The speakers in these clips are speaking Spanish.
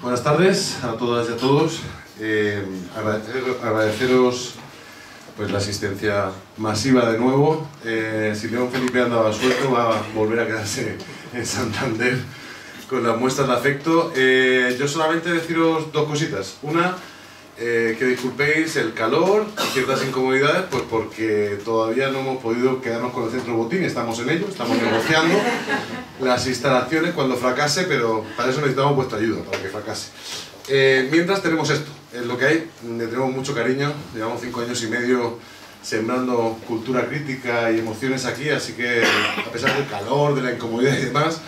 Buenas tardes a todas y a todos. Eh, agradeceros pues, la asistencia masiva de nuevo. Eh, si León Felipe andaba suelto, va a volver a quedarse en Santander con las muestras de afecto. Eh, yo solamente deciros dos cositas. Una, eh, que disculpéis el calor y ciertas incomodidades, pues porque todavía no hemos podido quedarnos con el centro botín, estamos en ello, estamos negociando las instalaciones cuando fracase, pero para eso necesitamos vuestra ayuda, para que fracase. Eh, mientras tenemos esto, es lo que hay, le tenemos mucho cariño, llevamos cinco años y medio sembrando cultura crítica y emociones aquí, así que a pesar del calor, de la incomodidad y demás,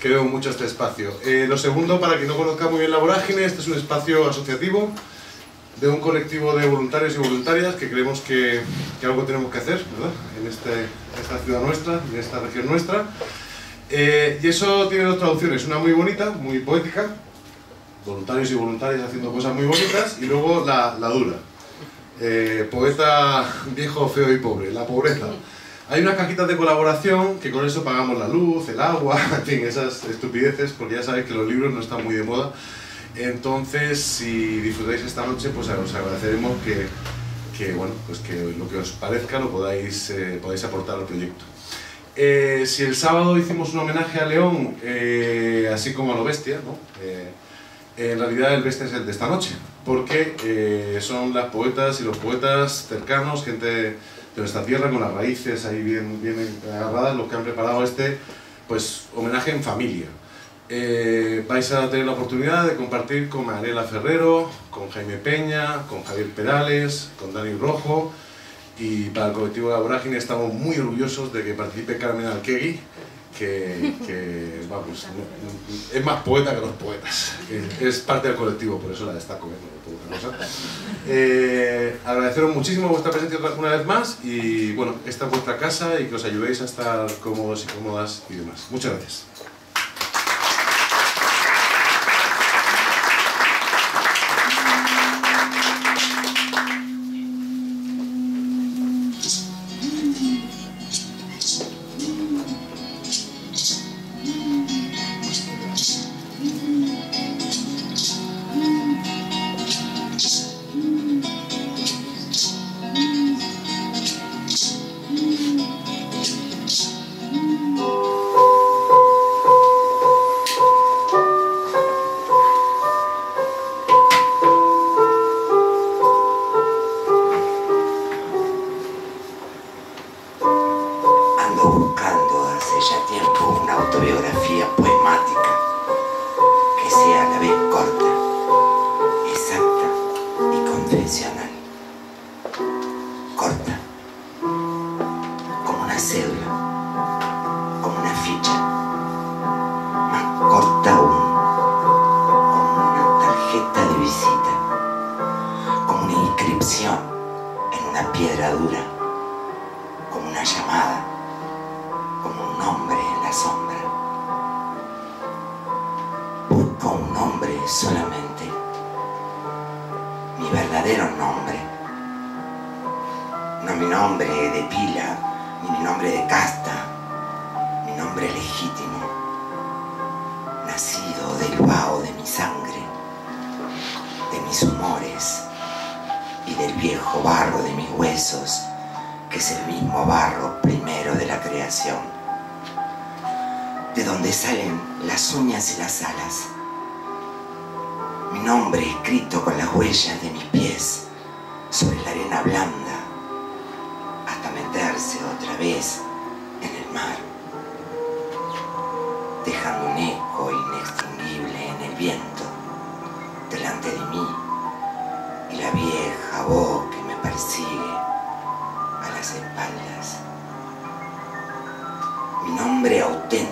creo mucho este espacio. Eh, lo segundo, para quien no conozca muy bien la vorágine, este es un espacio asociativo, de un colectivo de voluntarios y voluntarias que creemos que, algo tenemos que hacer ¿verdad? En, este, esta ciudad nuestra, en esta región nuestra. Eh, y eso tiene dos traducciones, una muy bonita, muy poética, voluntarios y voluntarias haciendo cosas muy bonitas, y luego la, la dura, eh, poeta viejo, feo y pobre, la pobreza. Hay unas cajitas de colaboración que con eso pagamos la luz, el agua, en fin, esas estupideces, porque ya sabéis que los libros no están muy de moda entonces, si disfrutáis esta noche, pues os agradeceremos que, que, bueno, pues que lo que os parezca lo podáis, eh, podáis aportar al proyecto. Eh, si el sábado hicimos un homenaje a León, eh, así como a lo bestia, ¿no? en realidad el bestia es el de esta noche, porque son las poetas y los poetas cercanos, gente de nuestra tierra con las raíces ahí bien, bien agarradas, los que han preparado este pues, homenaje en familia. Eh, vais a tener la oportunidad de compartir con Mariela Ferrero, con Jaime Peña, con Javier Perales, con Dani Rojo y para el colectivo de la Vorágine estamos muy orgullosos de que participe Carmen Alquegui, que, vamos, es más poeta que los poetas, es parte del colectivo, por eso la destaco, ¿eh? eh, agradeceros muchísimo vuestra presencia una vez más y bueno, esta es vuestra casa y que os ayudéis a estar cómodos y cómodas y demás. Muchas gracias. era un nombre. No mi nombre de pila, ni mi nombre de casta, mi nombre legítimo, nacido del vaho de mi sangre, de mis humores y del viejo barro de mis huesos, que es el mismo barro primero de la creación, de donde salen las uñas y las alas mi nombre escrito con las huellas de mis pies sobre la arena blanda hasta meterse otra vez en el mar, dejando un eco inextinguible en el viento delante de mí y la vieja voz que me persigue a las espaldas. Mi nombre auténtico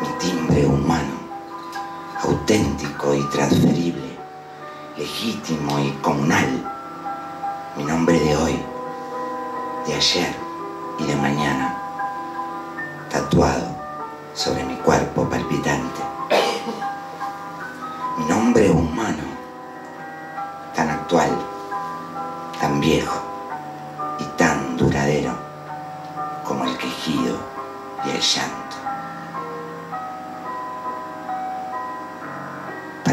Mi timbre humano, auténtico y transferible, legítimo y comunal. Mi nombre de hoy, de ayer y de mañana, tatuado sobre mi cuerpo palpitante. Mi nombre humano, tan actual, tan viejo y tan duradero como el quejido y el llanto.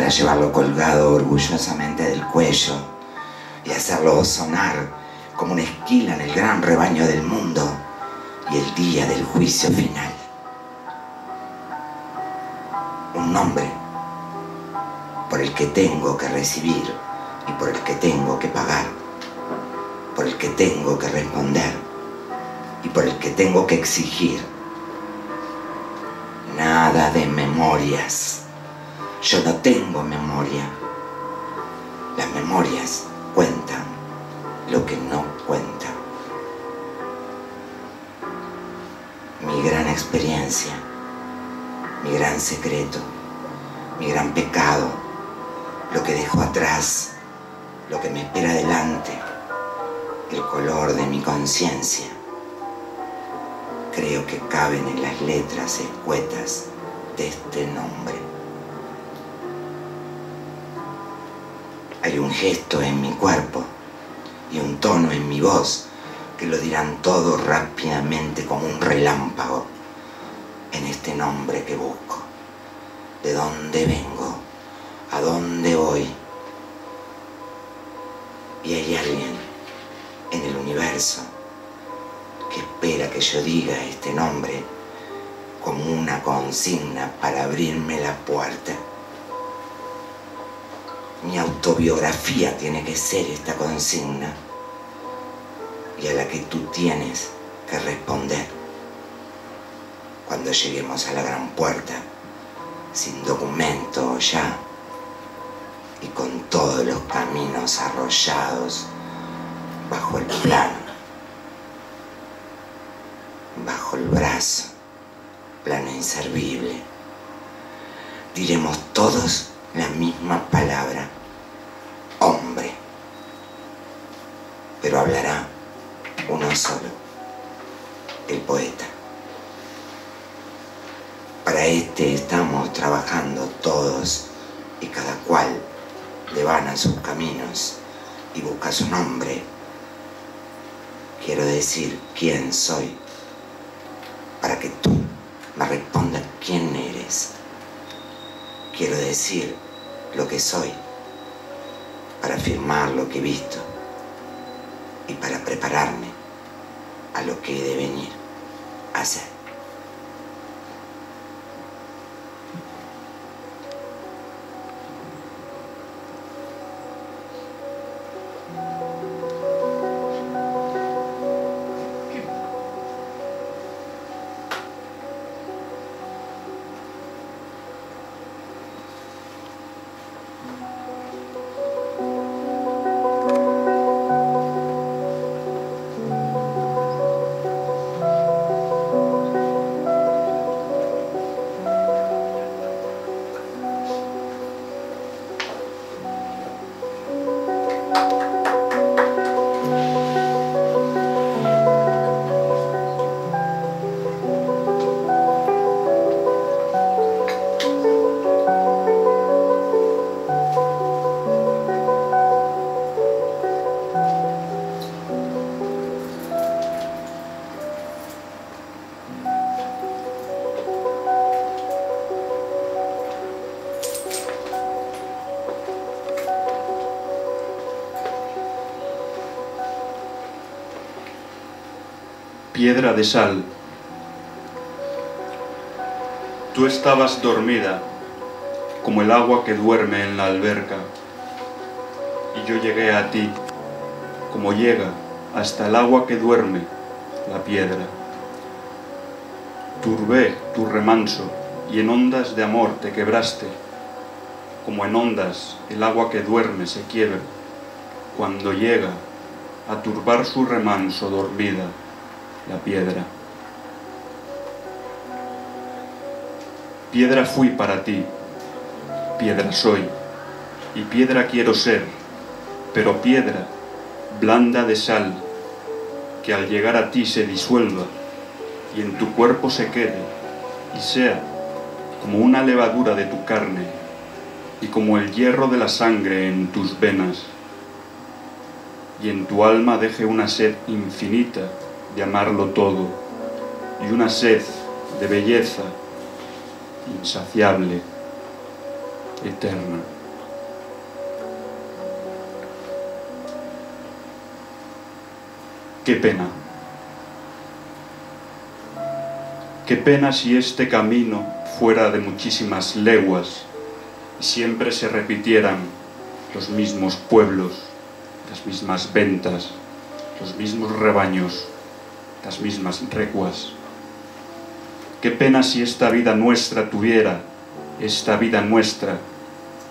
Llevarlo colgado orgullosamente del cuello y hacerlo sonar como una esquila en el gran rebaño del mundo y el día del juicio final. Un nombre por el que tengo que recibir y por el que tengo que pagar, por el que tengo que responder y por el que tengo que exigir. Nada de memorias. Yo no tengo memoria. Las memorias cuentan lo que no cuenta. Mi gran experiencia, mi gran secreto, mi gran pecado, lo que dejo atrás, lo que me espera adelante, el color de mi conciencia. Creo que caben en las letras escuetas de este nombre. Un gesto en mi cuerpo y un tono en mi voz que lo dirán todo rápidamente como un relámpago en este nombre que busco. ¿De dónde vengo? ¿A dónde voy? Y hay alguien en el universo que espera que yo diga este nombre como una consigna para abrirme la puerta. Mi autobiografía tiene que ser esta consigna y a la que tú tienes que responder cuando lleguemos a la gran puerta, sin documento ya y con todos los caminos arrollados bajo el plano, bajo el brazo, plano inservible. Diremos todos la misma palabra, sus caminos y busca su nombre. Quiero decir quién soy para que tú me respondas quién eres. Quiero decir lo que soy para afirmar lo que he visto y para prepararme a lo que he de venir a hacer. Piedra de sal. Tú estabas dormida, como el agua que duerme en la alberca, y yo llegué a ti, como llega hasta el agua que duerme la piedra. Turbé tu remanso y en ondas de amor te quebraste, como en ondas el agua que duerme se quiebra cuando llega a turbar su remanso dormida la piedra. Piedra fui para ti, piedra soy, y piedra quiero ser, pero piedra blanda de sal, que al llegar a ti se disuelva y en tu cuerpo se quede y sea como una levadura de tu carne y como el hierro de la sangre en tus venas y en tu alma deje una sed infinita de amarlo todo y una sed de belleza insaciable, eterna. Qué pena. Qué pena si este camino fuera de muchísimas leguas y siempre se repitieran los mismos pueblos, las mismas ventas, los mismos rebaños, las mismas recuas. Qué pena si esta vida nuestra tuviera, esta vida nuestra,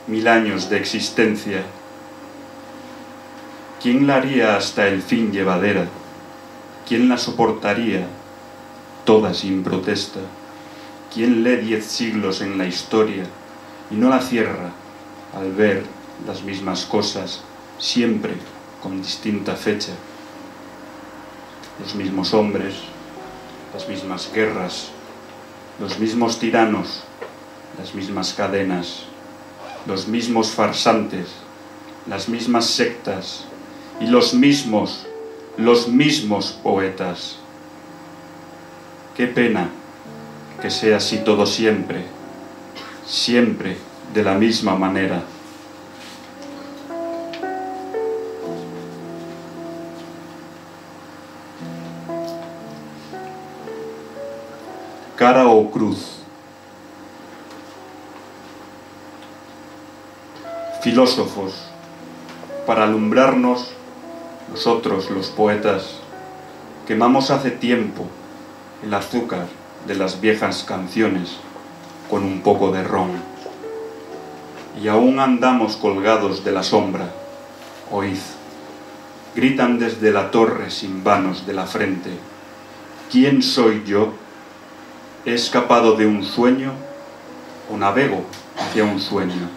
mil años de existencia. ¿Quién la haría hasta el fin llevadera? ¿Quién la soportaría toda sin protesta? ¿Quién lee diez siglos en la historia y no la cierra al ver las mismas cosas siempre con distinta fecha? Los mismos hombres, las mismas guerras, los mismos tiranos, las mismas cadenas, los mismos farsantes, las mismas sectas y los mismos, los mismos poetas. Qué pena que sea así todo siempre, siempre de la misma manera. Cruz. Filósofos, para alumbrarnos, nosotros los poetas, quemamos hace tiempo el azúcar de las viejas canciones con un poco de ron. Y aún andamos colgados de la sombra, oíd, gritan desde la torre sin vanos de la frente, ¿quién soy yo? ¿He escapado de un sueño o navego hacia un sueño?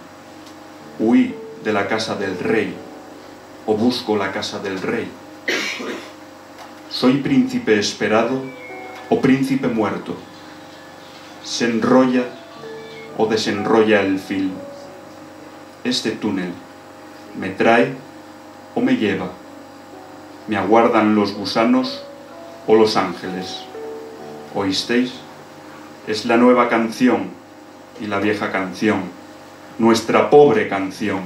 ¿Huí de la casa del rey o busco la casa del rey? ¿Soy príncipe esperado o príncipe muerto? ¿Se enrolla o desenrolla el fil? Este túnel me trae o me lleva. ¿Me aguardan los gusanos o los ángeles? ¿Oísteis? Es la nueva canción y la vieja canción, nuestra pobre canción.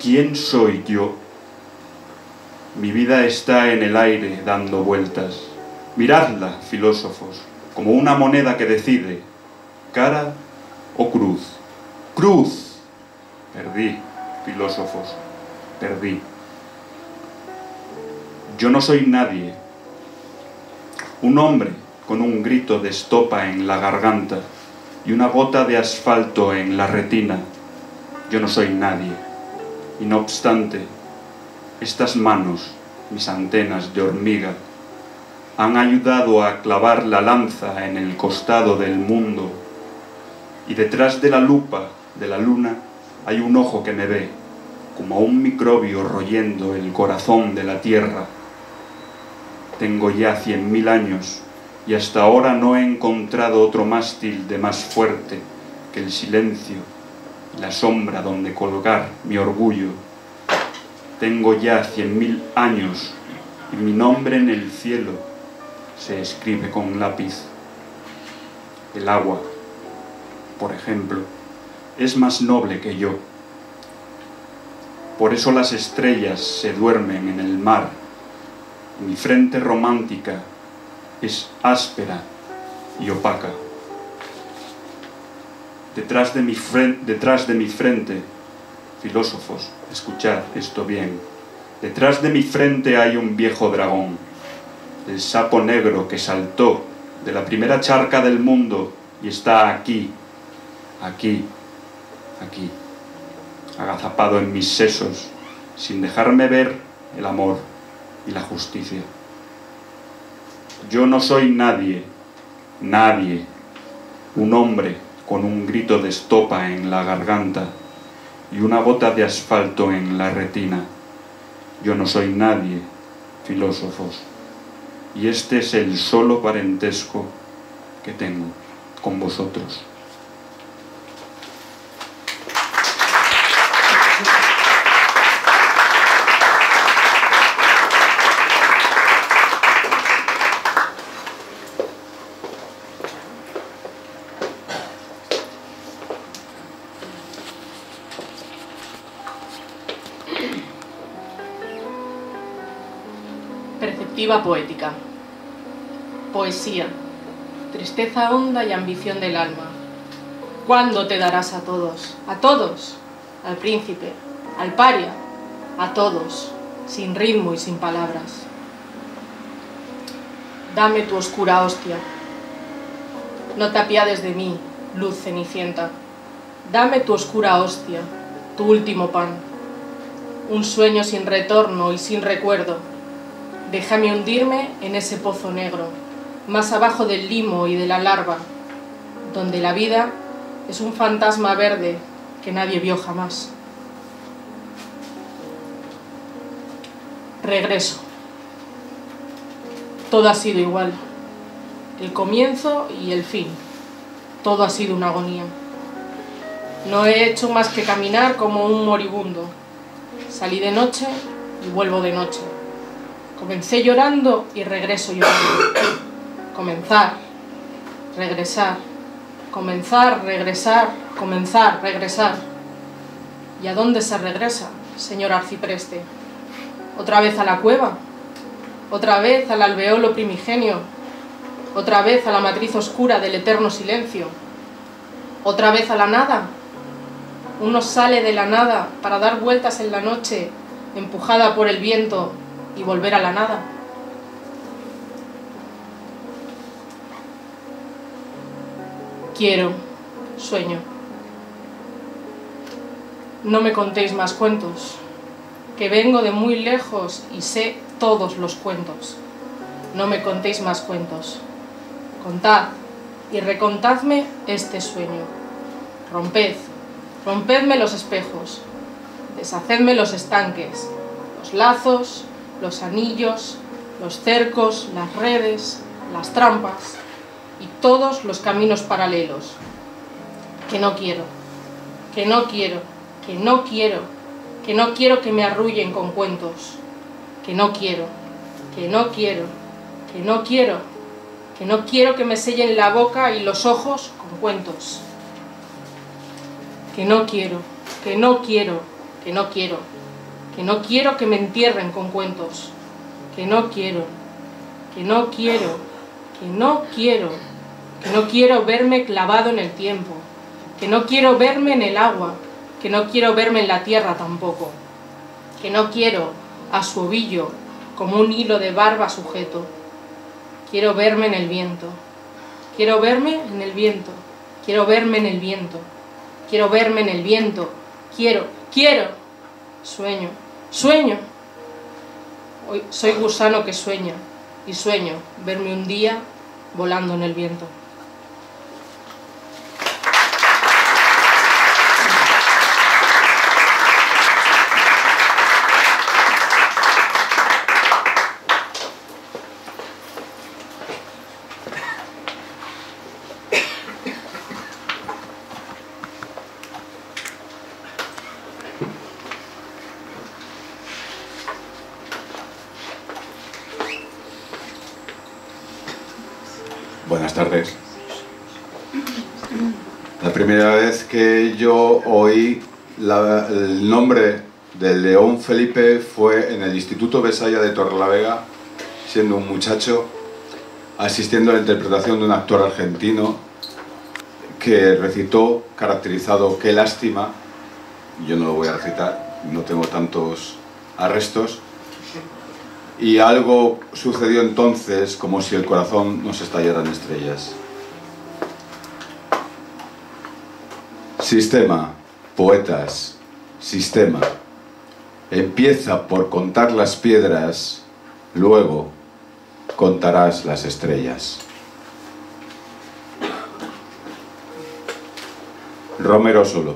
¿Quién soy yo? Mi vida está en el aire dando vueltas. Miradla, filósofos, como una moneda que decide, cara o cruz. Cruz. Perdí, filósofos, perdí. Yo no soy nadie. Un hombre con un grito de estopa en la garganta y una gota de asfalto en la retina. Yo no soy nadie. Y no obstante, estas manos, mis antenas de hormiga, han ayudado a clavar la lanza en el costado del mundo. Y detrás de la lupa de la luna hay un ojo que me ve, como un microbio royendo el corazón de la tierra. Tengo ya cien mil años y hasta ahora no he encontrado otro mástil de más fuerte que el silencio y la sombra donde colgar mi orgullo. Tengo ya cien mil años y mi nombre en el cielo se escribe con lápiz. El agua, por ejemplo, es más noble que yo. Por eso las estrellas se duermen en el mar. Mi frente romántica es áspera y opaca. Detrás de mi, frente, detrás de mi frente, filósofos, escuchad esto bien, detrás de mi frente hay un viejo dragón, el sapo negro que saltó de la primera charca del mundo y está aquí, aquí, aquí, agazapado en mis sesos, sin dejarme ver el amor y la justicia. Yo no soy nadie, nadie, un hombre con un grito de estopa en la garganta y una gota de asfalto en la retina. Yo no soy nadie, filósofos, y este es el solo parentesco que tengo con vosotros. Poética. Poesía. Tristeza honda y ambición del alma. ¿Cuándo te darás a todos? A todos. Al príncipe, al paria, a todos, sin ritmo y sin palabras. Dame tu oscura hostia. No te apiades de mí, luz cenicienta. Dame tu oscura hostia, tu último pan. Un sueño sin retorno y sin recuerdo. Déjame hundirme en ese pozo negro, más abajo del limo y de la larva, donde la vida es un fantasma verde que nadie vio jamás. Regreso. Todo ha sido igual. El comienzo y el fin. Todo ha sido una agonía. No he hecho más que caminar como un moribundo. Salí de noche y vuelvo de noche. Comencé llorando y regreso llorando. Comenzar, regresar, comenzar, regresar, comenzar, regresar. ¿Y a dónde se regresa, señor arcipreste? ¿Otra vez a la cueva? ¿Otra vez al alveolo primigenio? ¿Otra vez a la matriz oscura del eterno silencio? ¿Otra vez a la nada? Uno sale de la nada para dar vueltas en la noche, empujada por el viento, y volver a la nada. Quiero, sueño. No me contéis más cuentos, que vengo de muy lejos y sé todos los cuentos. No me contéis más cuentos. Contad y recontadme este sueño. Romped, rompedme los espejos, deshacedme los estanques, los lazos, los anillos, los cercos, las redes, las trampas y todos los caminos paralelos. Que no quiero, que no quiero, que no quiero, que no quiero que me arrullen con cuentos. Que no quiero, que no quiero, que no quiero, que no quiero que me sellen la boca y los ojos con cuentos. Que no quiero, que no quiero, que no quiero, que no quiero que me entierren con cuentos, que no quiero, que no quiero, que no quiero, que no quiero verme clavado en el tiempo, que no quiero verme en el agua, que no quiero verme en la tierra tampoco, que no quiero a su ovillo como un hilo de barba sujeto, quiero verme en el viento, quiero verme en el viento, quiero verme en el viento, quiero verme en el viento, quiero, quiero, sueño. Sueño. Soy gusano que sueña y sueño verme un día volando en el viento. La- el nombre del León Felipe fue en el Instituto Besaya de Torrelavega, siendo un muchacho, asistiendo a la interpretación de un actor argentino que recitó, caracterizado Qué lástima, yo no lo voy a recitar, no tengo tantos arrestos, y algo sucedió entonces como si el corazón nos estallara en estrellas. Sistema, poetas, sistema. Empieza por contar las piedras, luego contarás las estrellas. Romero solo.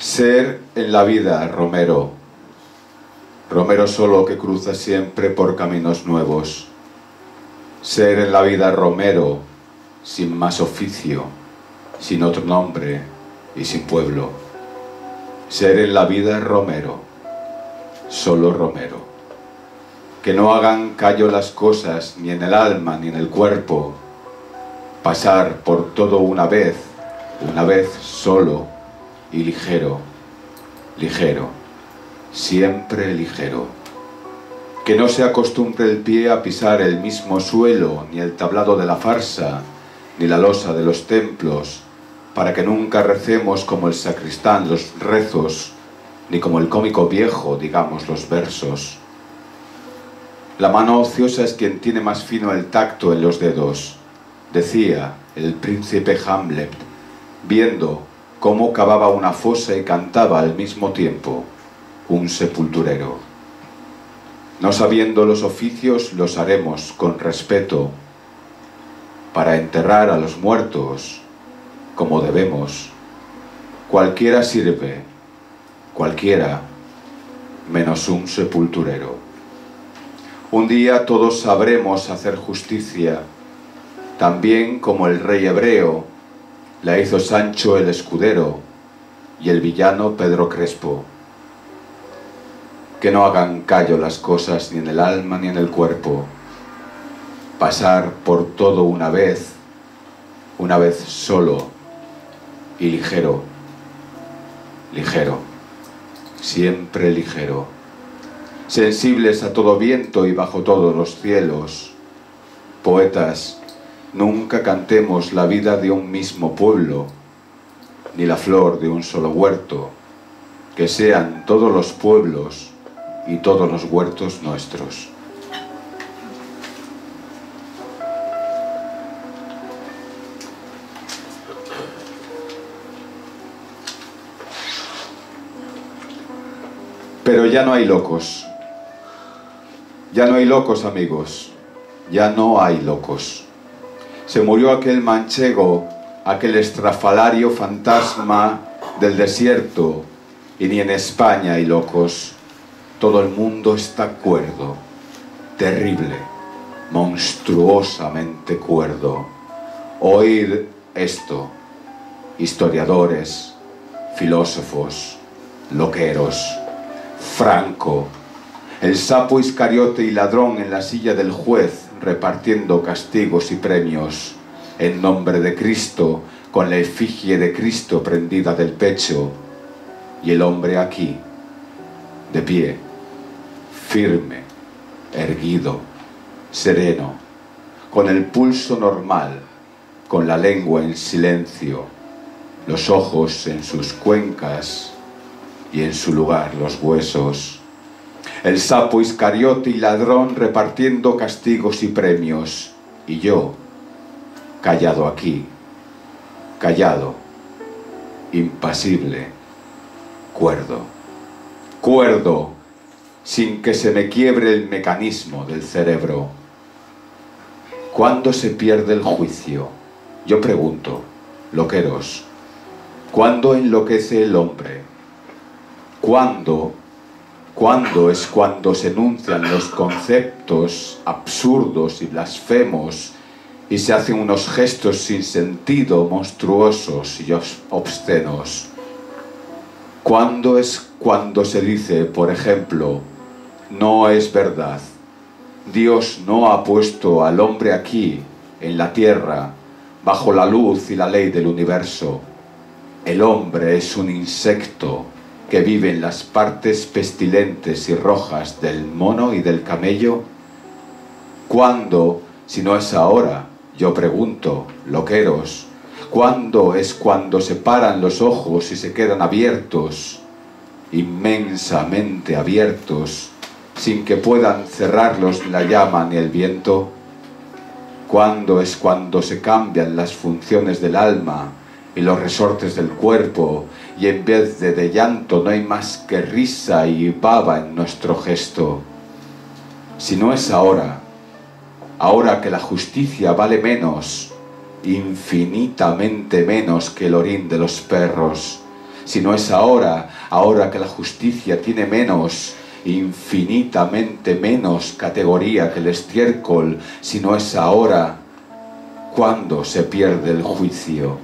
Ser en la vida, Romero. Romero solo que cruza siempre por caminos nuevos. Ser en la vida, Romero, sin más oficio, sin otro nombre y sin pueblo. Ser en la vida, Romero, solo Romero. Que no hagan callo las cosas, ni en el alma, ni en el cuerpo, pasar por todo una vez, una vez solo y ligero, ligero, siempre ligero. Que no se acostumbre el pie a pisar el mismo suelo, ni el tablado de la farsa, ni la losa de los templos, para que nunca recemos como el sacristán los rezos, ni como el cómico viejo, digamos, los versos. La mano ociosa es quien tiene más fino el tacto en los dedos, decía el príncipe Hamlet, viendo cómo cavaba una fosa y cantaba al mismo tiempo un sepulturero. No sabiendo los oficios, los haremos con respeto para enterrar a los muertos como debemos. Cualquiera sirve, cualquiera, menos un sepulturero. Un día todos sabremos hacer justicia también como el rey hebreo la hizo Sancho el escudero y el villano Pedro Crespo. Que no hagan callo las cosas ni en el alma ni en el cuerpo. Pasar por todo una vez, una vez solo y ligero, ligero, siempre ligero, sensibles a todo viento y bajo todos los cielos, poetas Nunca cantemos la vida de un mismo pueblo, ni la flor de un solo huerto, que sean todos los pueblos y todos los huertos nuestros. Pero ya no hay locos. Ya no hay locos, amigos. Ya no hay locos se murió aquel manchego, aquel estrafalario fantasma del desierto, y ni en España hay locos. Todo el mundo está cuerdo, terrible, monstruosamente cuerdo. Oíd esto, historiadores, filósofos, loqueros, Franco, el sapo iscariote y ladrón en la silla del juez repartiendo castigos y premios. En nombre de Cristo, con la efigie de Cristo prendida del pecho, y el hombre aquí, de pie, firme, erguido, sereno, con el pulso normal, con la lengua en silencio, los ojos en sus cuencas y en su lugar los huesos el sapo iscariote y ladrón repartiendo castigos y premios, y yo, callado aquí, callado, impasible, cuerdo, cuerdo, sin que se me quiebre el mecanismo del cerebro. ¿Cuándo se pierde el juicio? Yo pregunto, loqueros, ¿cuándo enloquece el hombre? ¿Cuándo ¿Cuándo es cuando se enuncian los conceptos absurdos y blasfemos y se hacen unos gestos sin sentido, monstruosos y obscenos? ¿Cuándo es cuando se dice, por ejemplo, no es verdad? Dios no ha puesto al hombre aquí, en la tierra, bajo la luz y la ley del universo. El hombre es un insecto que vive en las partes pestilentes y rojas del mono y del camello? ¿Cuándo, si no es ahora? Yo pregunto, loqueros, ¿cuándo es cuando se paran los ojos y se quedan abiertos, inmensamente abiertos, sin que puedan cerrarlos la llama ni el viento? ¿Cuándo es cuando se cambian las funciones del alma y los resortes del cuerpo, y en vez de, llanto no hay más que risa y baba en nuestro gesto. Si no es ahora, ahora que la justicia vale menos, infinitamente menos que el orín de los perros, si no es ahora, ahora que la justicia tiene menos, infinitamente menos categoría que el estiércol, si no es ahora, ¿cuándo se pierde el juicio?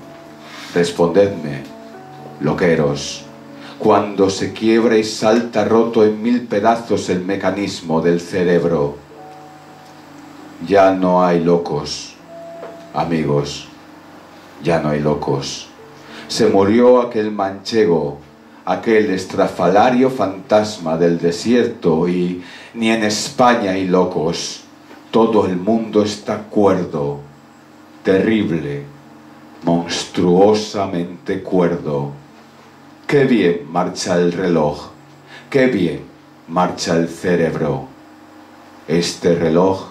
Respondedme, loqueros, cuando se quiebra y salta roto en mil pedazos el mecanismo del cerebro. Ya no hay locos, amigos, ya no hay locos. Se murió aquel manchego, aquel estrafalario fantasma del desierto y ni en España hay locos. Todo el mundo está cuerdo, terrible, monstruosamente cuerdo. Qué bien marcha el reloj, qué bien marcha el cerebro. Este reloj,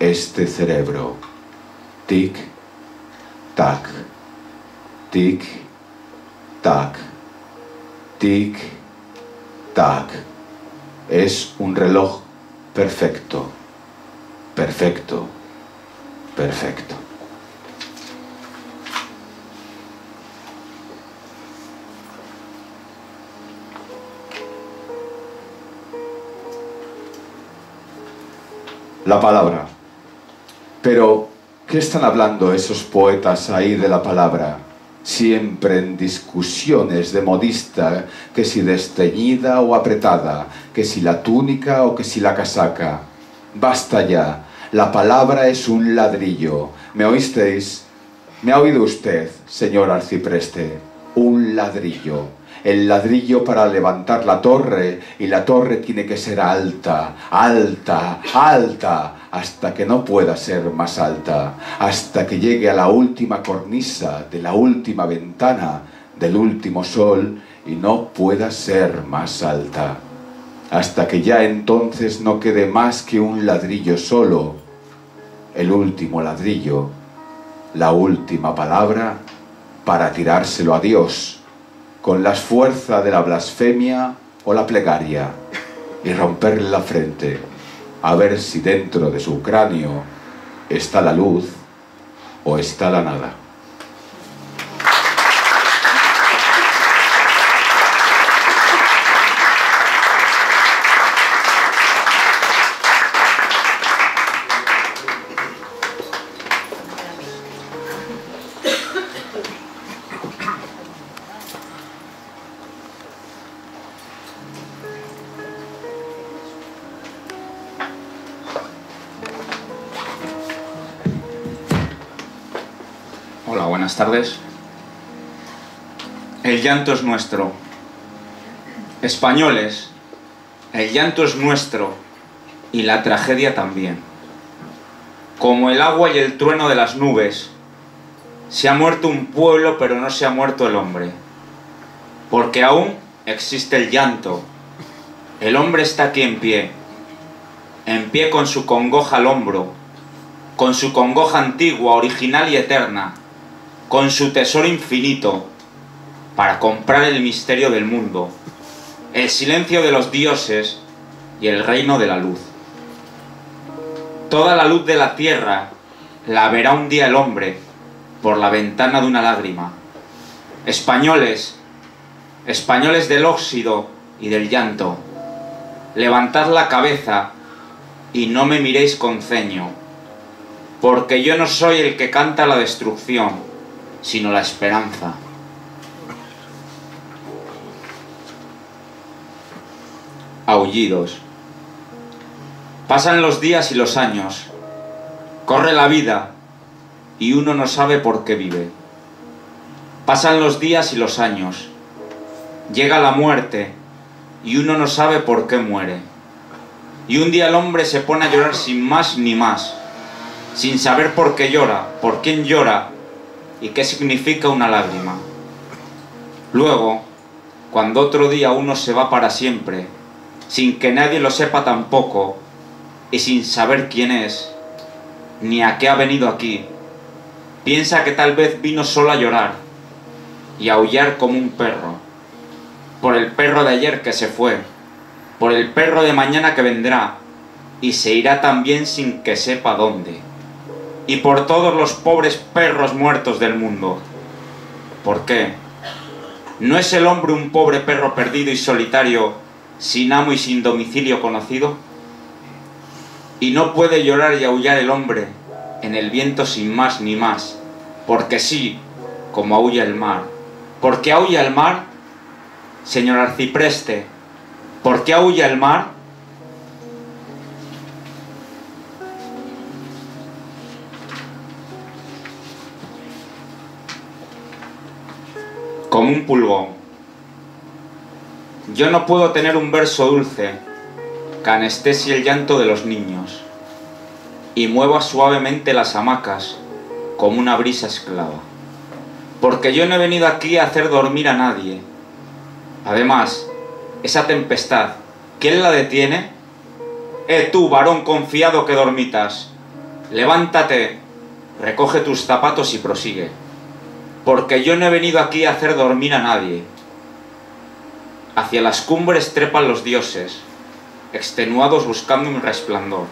este cerebro. Tic, tac, tic, tac, tic, tac. Es un reloj perfecto, perfecto, perfecto. La palabra. Pero, ¿qué están hablando esos poetas ahí de la palabra? Siempre en discusiones de modista, que si desteñida o apretada, que si la túnica o que si la casaca. Basta ya, la palabra es un ladrillo. ¿Me oísteis? ¿Me ha oído usted, señor arcipreste? Un ladrillo el ladrillo para levantar la torre y la torre tiene que ser alta, alta, alta, hasta que no pueda ser más alta, hasta que llegue a la última cornisa de la última ventana del último sol y no pueda ser más alta, hasta que ya entonces no quede más que un ladrillo solo, el último ladrillo, la última palabra para tirárselo a Dios con la fuerza de la blasfemia o la plegaria y romperle la frente a ver si dentro de su cráneo está la luz o está la nada. Tardes. El llanto es nuestro. Españoles, el llanto es nuestro y la tragedia también. Como el agua y el trueno de las nubes, se ha muerto un pueblo pero no se ha muerto el hombre. Porque aún existe el llanto. El hombre está aquí en pie, en pie con su congoja al hombro, con su congoja antigua, original y eterna, con su tesoro infinito, para comprar el misterio del mundo, el silencio de los dioses y el reino de la luz. Toda la luz de la tierra la verá un día el hombre por la ventana de una lágrima. Españoles, españoles del óxido y del llanto, levantad la cabeza y no me miréis con ceño, porque yo no soy el que canta la destrucción, sino la esperanza. Aullidos. Pasan los días y los años. Corre la vida y uno no sabe por qué vive. Pasan los días y los años. Llega la muerte y uno no sabe por qué muere. Y un día el hombre se pone a llorar sin más ni más, sin saber por qué llora, por quién llora y qué significa una lágrima. Luego, cuando otro día uno se va para siempre, sin que nadie lo sepa tampoco, y sin saber quién es, ni a qué ha venido aquí, piensa que tal vez vino solo a llorar y a aullar como un perro, por el perro de ayer que se fue, por el perro de mañana que vendrá y se irá también sin que sepa dónde, y por todos los pobres perros muertos del mundo. ¿Por qué? ¿No es el hombre un pobre perro perdido y solitario, sin amo y sin domicilio conocido? Y no puede llorar y aullar el hombre en el viento sin más ni más, porque sí, como aúlla el mar. ¿Por qué aúlla el mar? Señor arcipreste, ¿por qué aúlla el mar? Como un pulgón. Yo no puedo tener un verso dulce que anestesie el llanto de los niños y mueva suavemente las hamacas como una brisa esclava. Porque yo no he venido aquí a hacer dormir a nadie. Además, esa tempestad, ¿quién la detiene? Eh tú, varón confiado que dormitas, levántate, recoge tus zapatos y prosigue. Porque yo no he venido aquí a hacer dormir a nadie. Hacia las cumbres trepan los dioses, extenuados buscando un resplandor.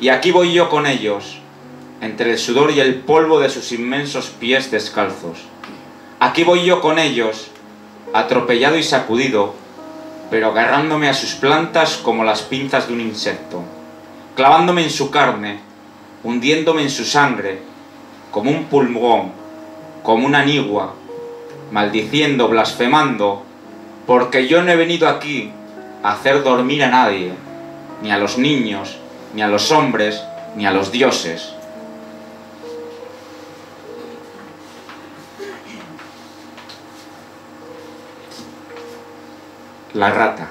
Y aquí voy yo con ellos, entre el sudor y el polvo de sus inmensos pies descalzos. Aquí voy yo con ellos, atropellado y sacudido, pero agarrándome a sus plantas como las pinzas de un insecto, clavándome en su carne, hundiéndome en su sangre, como un pulmón, como una nigua, maldiciendo, blasfemando, porque yo no he venido aquí a hacer dormir a nadie, ni a los niños, ni a los hombres, ni a los dioses. La rata.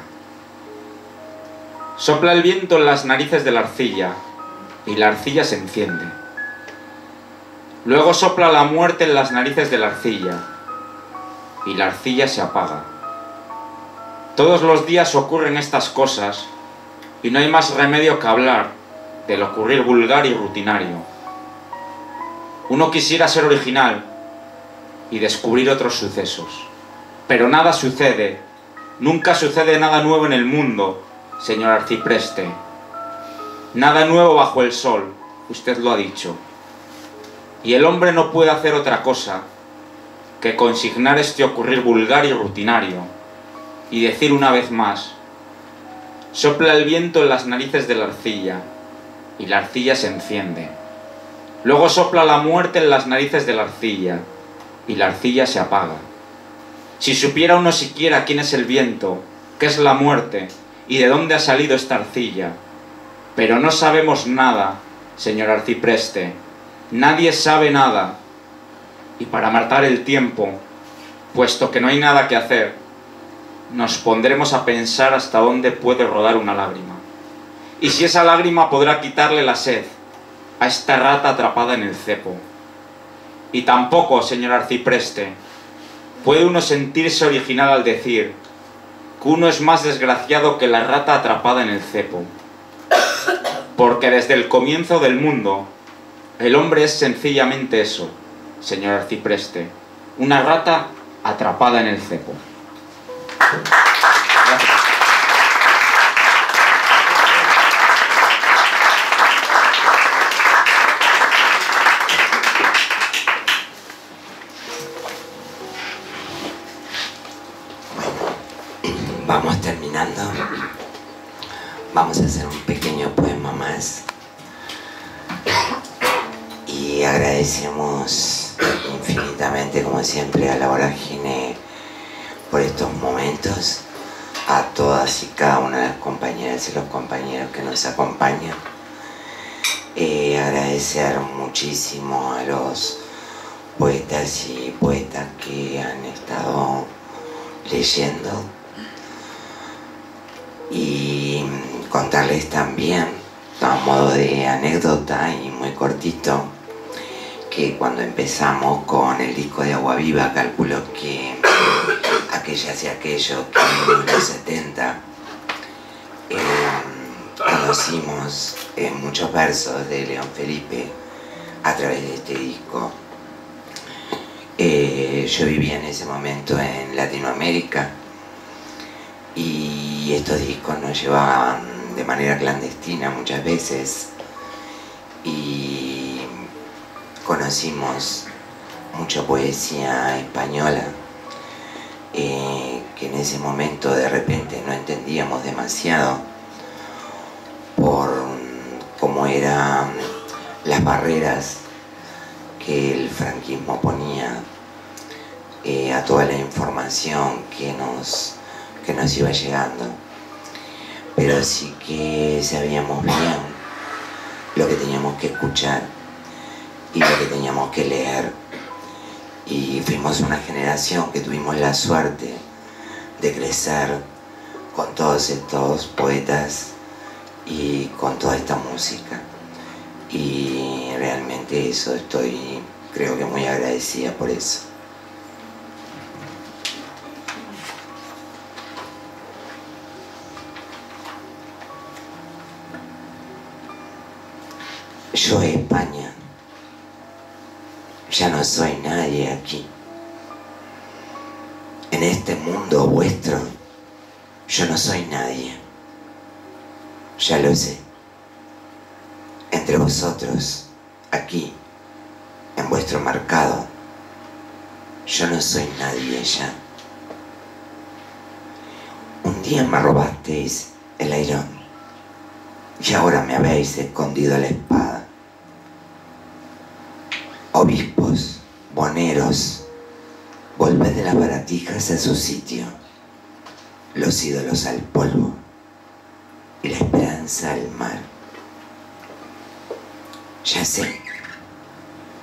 Sopla el viento en las narices de la arcilla y la arcilla se enciende. Luego sopla la muerte en las narices de la arcilla y la arcilla se apaga. Todos los días ocurren estas cosas y no hay más remedio que hablar del ocurrir vulgar y rutinario. Uno quisiera ser original y descubrir otros sucesos, pero nada sucede, nunca sucede nada nuevo en el mundo, señor arcipreste. Nada nuevo bajo el sol, usted lo ha dicho. Y el hombre no puede hacer otra cosa que consignar este ocurrir vulgar y rutinario y decir una vez más, sopla el viento en las narices de la arcilla y la arcilla se enciende. Luego sopla la muerte en las narices de la arcilla y la arcilla se apaga. Si supiera uno siquiera quién es el viento, qué es la muerte y de dónde ha salido esta arcilla, pero no sabemos nada, señor arcipreste, Nadie sabe nada. Y para matar el tiempo, puesto que no hay nada que hacer, nos pondremos a pensar hasta dónde puede rodar una lágrima. Y si esa lágrima podrá quitarle la sed a esta rata atrapada en el cepo. Y tampoco, señor arcipreste, puede uno sentirse original al decir que uno es más desgraciado que la rata atrapada en el cepo. Porque desde el comienzo del mundo, el hombre es sencillamente eso, señor arcipreste, una rata atrapada en el cepo. Como siempre, a la vorágine por estos momentos, a todas y cada una de las compañeras y los compañeros que nos acompañan. Eh, agradecer muchísimo a los poetas y poetas que han estado leyendo y contarles también, a modo de anécdota y muy cortito, cuando empezamos con el disco de Agua Viva, calculo que aquella y aquello, que en los 70 eh, conocimos eh, muchos versos de León Felipe a través de este disco. Eh, yo vivía en ese momento en Latinoamérica y estos discos nos llevaban de manera clandestina muchas veces y conocimos mucha poesía española eh, que en ese momento de repente no entendíamos demasiado por cómo eran las barreras que el franquismo ponía eh, a toda la información que nos, que nos iba llegando. Pero sí que sabíamos bien lo que teníamos que escuchar y lo que teníamos que leer y fuimos una generación que tuvimos la suerte de crecer con todos estos poetas y con toda esta música. Y realmente eso estoy, creo que muy agradecida por eso. Yo España ya no soy nadie aquí. En este mundo vuestro, yo no soy nadie. Ya lo sé. Entre vosotros, aquí, en vuestro mercado, yo no soy nadie ya. Un día me robasteis el airón y ahora me habéis escondido la espada obispos, boneros, volved de las baratijas a su sitio, los ídolos al polvo y la esperanza al mar. Ya sé,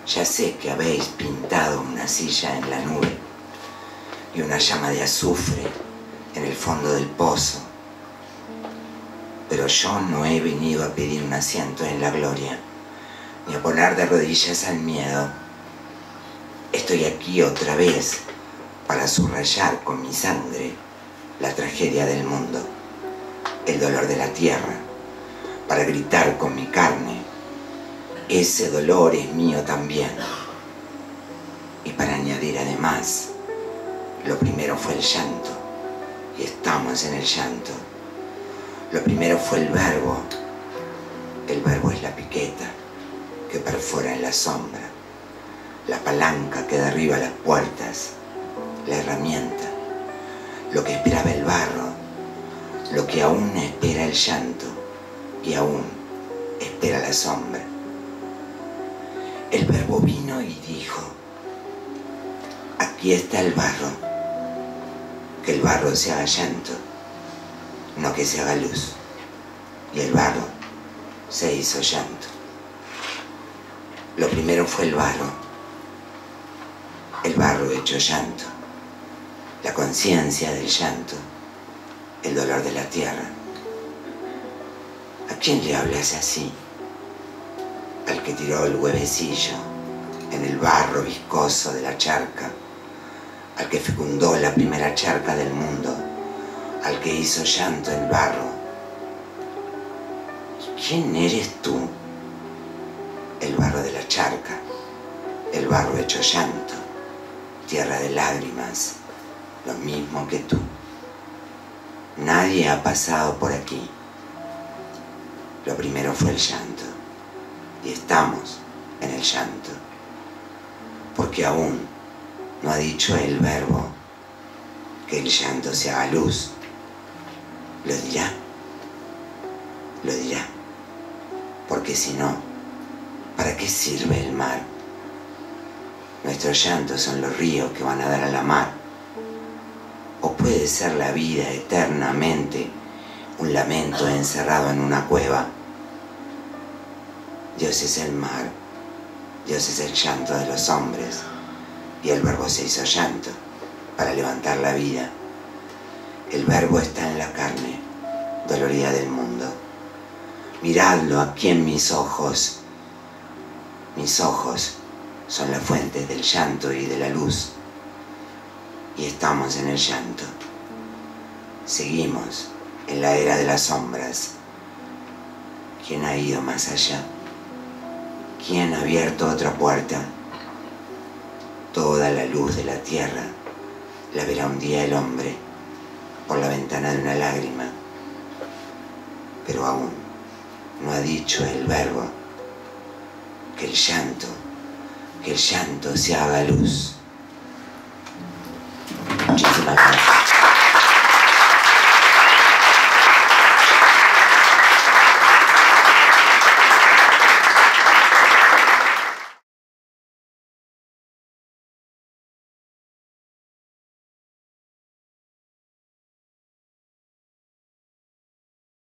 ya sé que habéis pintado una silla en la nube y una llama de azufre en el fondo del pozo, pero yo no he venido a pedir un asiento en la gloria ni a poner de rodillas al miedo. Estoy aquí otra vez para subrayar con mi sangre la tragedia del mundo, el dolor de la tierra, para gritar con mi carne, ese dolor es mío también. Y para añadir además, lo primero fue el llanto, y estamos en el llanto. Lo primero fue el verbo, el verbo es la piqueta que perfora en la sombra, la palanca que derriba las puertas, la herramienta, lo que esperaba el barro, lo que aún espera el llanto y aún espera la sombra. El verbo vino y dijo, aquí está el barro, que el barro se haga llanto, no que se haga luz. Y el barro se hizo llanto. Lo primero fue el barro, el barro hecho llanto, la conciencia del llanto, el dolor de la tierra. ¿A quién le hablas así? Al que tiró el huevecillo en el barro viscoso de la charca, al que fecundó la primera charca del mundo, al que hizo llanto en barro. ¿Quién eres tú? el barro de la charca, el barro hecho llanto, tierra de lágrimas, lo mismo que tú. Nadie ha pasado por aquí. Lo primero fue el llanto y estamos en el llanto, porque aún no ha dicho el verbo que el llanto se haga luz. Lo dirá, lo dirá, porque si no, ¿Para qué sirve el mar? Nuestros llantos son los ríos que van a dar a la mar. O puede ser la vida eternamente un lamento encerrado en una cueva. Dios es el mar, Dios es el llanto de los hombres y el verbo se hizo llanto para levantar la vida. El verbo está en la carne, dolorida del mundo. Miradlo aquí en mis ojos mis ojos son la fuente del llanto y de la luz. Y estamos en el llanto. Seguimos en la era de las sombras. ¿Quién ha ido más allá? ¿Quién ha abierto otra puerta? Toda la luz de la tierra la verá un día el hombre por la ventana de una lágrima, pero aún no ha dicho el verbo que el llanto, que el llanto se haga luz. Muchísimas gracias.